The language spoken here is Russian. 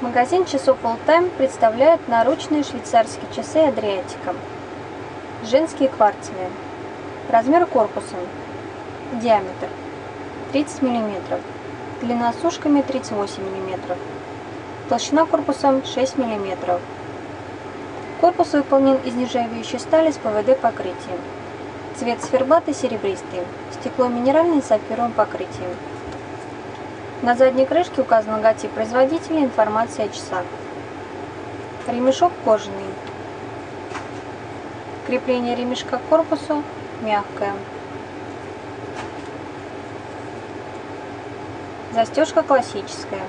Магазин часов All Time представляет наручные швейцарские часы Адриатика. Женские кварцевые. Размер корпуса. Диаметр 30 мм. Длина с ушками 38 мм. Толщина корпуса 6 мм. Корпус выполнен из нержавеющей стали с ПВД покрытием. Цвет сферблата серебристый. Стекло минеральное с сапфировым покрытием. На задней крышке указан логотип производителя информация о часах. Ремешок кожаный. Крепление ремешка к корпусу мягкое. Застежка классическая.